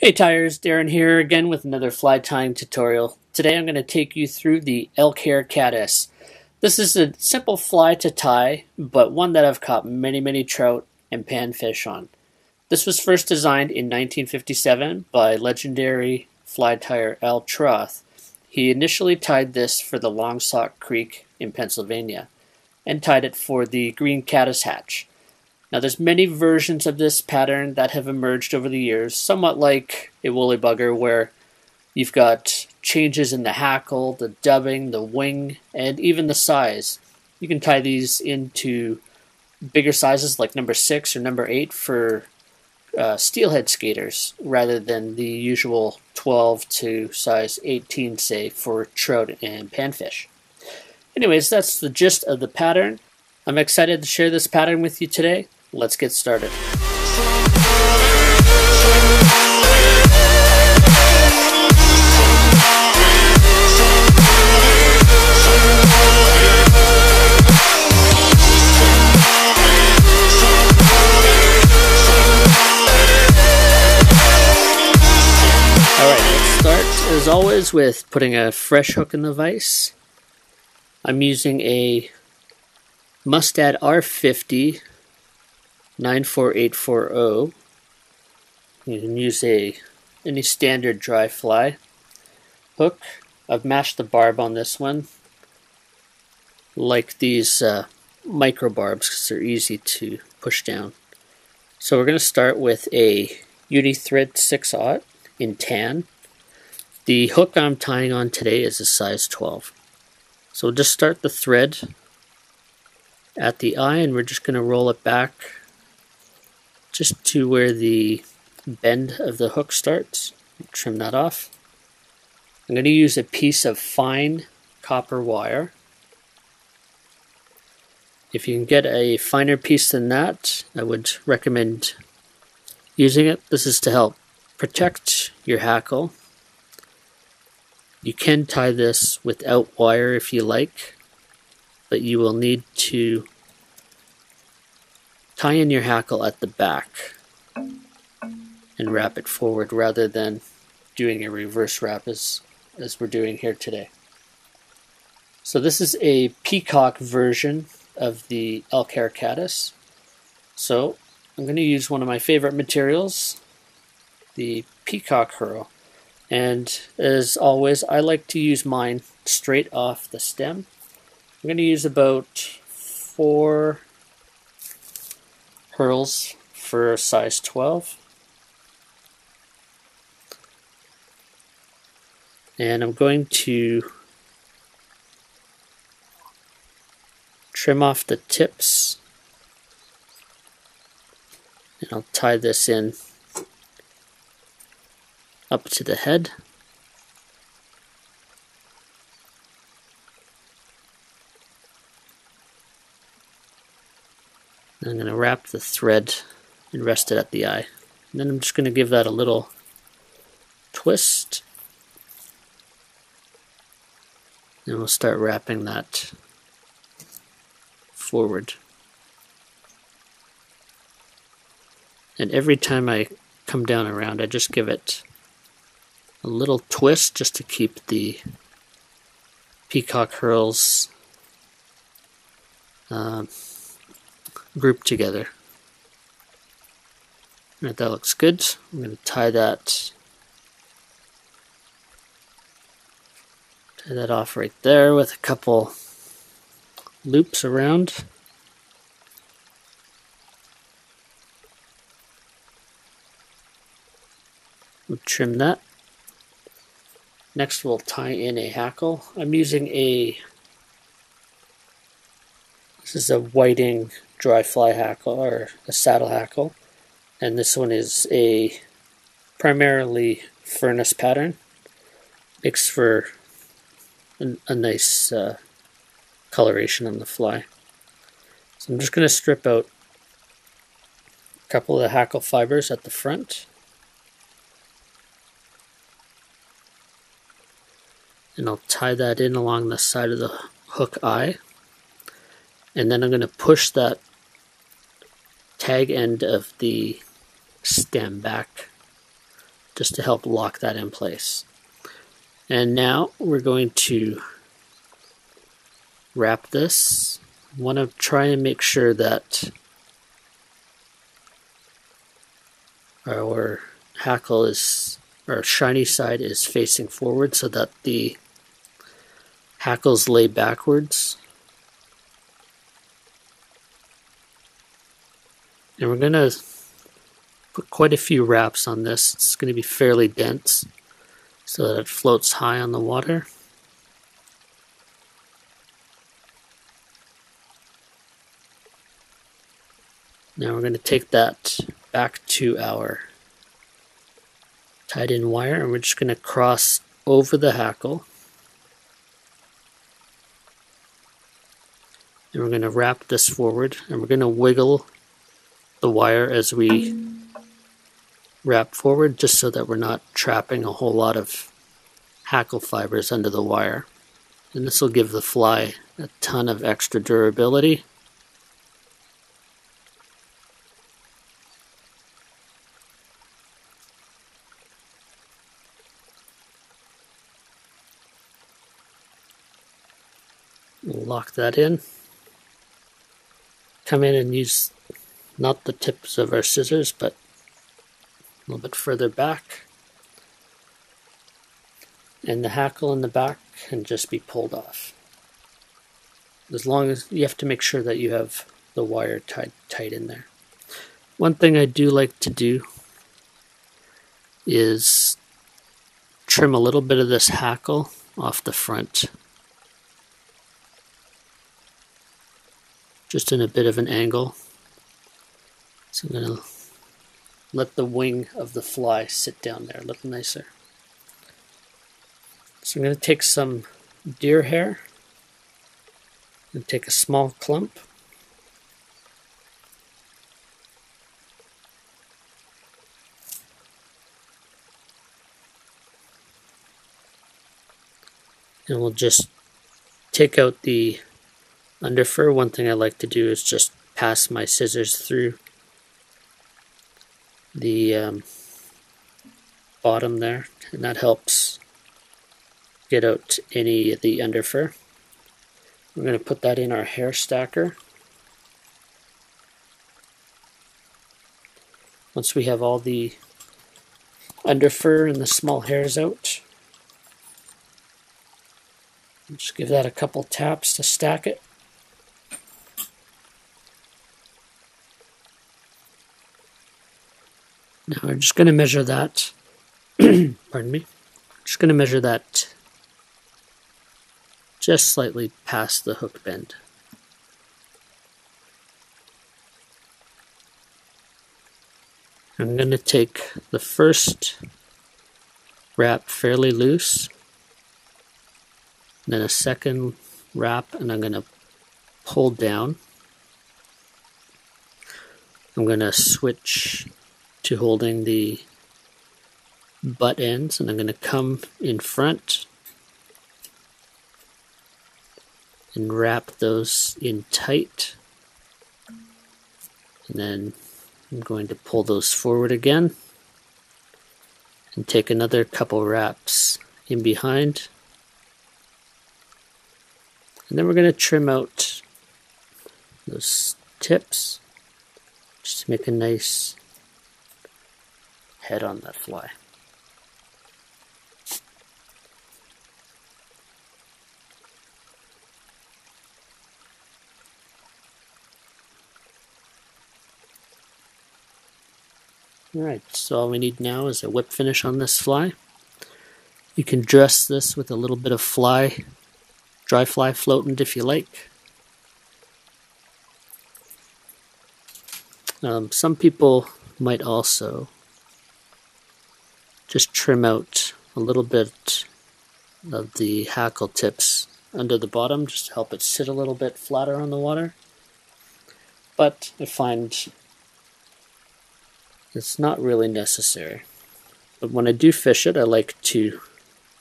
Hey Tyers, Darren here again with another fly tying tutorial. Today I'm going to take you through the elk hair caddis. This is a simple fly to tie, but one that I've caught many many trout and panfish on. This was first designed in 1957 by legendary fly tyer Al Troth. He initially tied this for the Loyalsock Creek in Pennsylvania, and tied it for the green caddis hatch. Now, there's many versions of this pattern that have emerged over the years, somewhat like a woolly bugger, where you've got changes in the hackle, the dubbing, the wing, and even the size. You can tie these into bigger sizes like number six or number eight for uh, steelhead skaters rather than the usual 12 to size 18, say, for trout and panfish. Anyways, that's the gist of the pattern. I'm excited to share this pattern with you today. Let's get started. As always with putting a fresh hook in the vise. I'm using a Mustad R50 94840. You can use a any standard dry fly hook. I've mashed the barb on this one like these uh, micro barbs because they're easy to push down. So we're going to start with a Uni Thread 6-aught in tan. The hook I'm tying on today is a size 12. So we'll just start the thread at the eye and we're just going to roll it back just to where the bend of the hook starts. Trim that off. I'm going to use a piece of fine copper wire. If you can get a finer piece than that, I would recommend using it. This is to help protect your hackle. You can tie this without wire if you like, but you will need to Tie in your hackle at the back and wrap it forward rather than doing a reverse wrap as, as we're doing here today. So this is a peacock version of the caddis. So I'm going to use one of my favorite materials, the peacock herl. And as always, I like to use mine straight off the stem. I'm going to use about four herls for size 12. And I'm going to trim off the tips. And I'll tie this in up to the head. I'm going to wrap the thread and rest it at the eye. And then I'm just going to give that a little twist. And we'll start wrapping that forward. And every time I come down around, I just give it a little twist just to keep the peacock herls um, grouped together. Right, that looks good. I'm going to tie that tie that off right there with a couple loops around. We'll trim that. Next we'll tie in a hackle. I'm using a this is a whiting dry fly hackle or a saddle hackle. And this one is a primarily furnace pattern. Makes for a, a nice uh, coloration on the fly. So I'm just going to strip out a couple of the hackle fibers at the front. And I'll tie that in along the side of the hook eye. And then I'm going to push that tag end of the stem back just to help lock that in place. And now we're going to wrap this. Want to try and make sure that our hackle is, our shiny side is facing forward so that the hackles lay backwards. And we're going to put quite a few wraps on this. It's going to be fairly dense so that it floats high on the water. Now we're going to take that back to our tied in wire and we're just going to cross over the hackle. And we're going to wrap this forward and we're going to wiggle the wire as we wrap forward just so that we're not trapping a whole lot of hackle fibers under the wire. And this will give the fly a ton of extra durability. lock that in. Come in and use not the tips of our scissors, but a little bit further back. And the hackle in the back can just be pulled off. As long as you have to make sure that you have the wire tied tight in there. One thing I do like to do is trim a little bit of this hackle off the front just in a bit of an angle. So I'm going to let the wing of the fly sit down there, look nicer. So I'm going to take some deer hair and take a small clump. And we'll just take out the under fur, one thing I like to do is just pass my scissors through the um, bottom there, and that helps get out any of the under fur. We're going to put that in our hair stacker. Once we have all the under fur and the small hairs out, just give that a couple taps to stack it. Now we're just going to measure that. Pardon me. Just going to measure that just slightly past the hook bend. I'm going to take the first wrap fairly loose, then a second wrap, and I'm going to pull down. I'm going to switch to holding the butt ends and I'm going to come in front and wrap those in tight. And then I'm going to pull those forward again and take another couple wraps in behind. And then we're going to trim out those tips just to make a nice head on that fly. Alright, so all we need now is a whip finish on this fly. You can dress this with a little bit of fly, dry fly floatant if you like. Um, some people might also just trim out a little bit of the hackle tips under the bottom just to help it sit a little bit flatter on the water. But I find it's not really necessary. But when I do fish it, I like to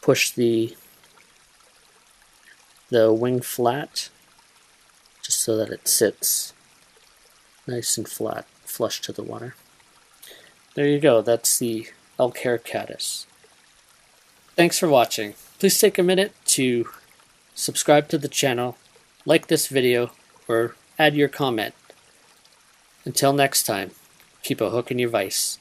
push the the wing flat just so that it sits nice and flat, flush to the water. There you go. That's the caddis. Thanks for watching. Please take a minute to subscribe to the channel, like this video, or add your comment. Until next time, keep a hook in your vise.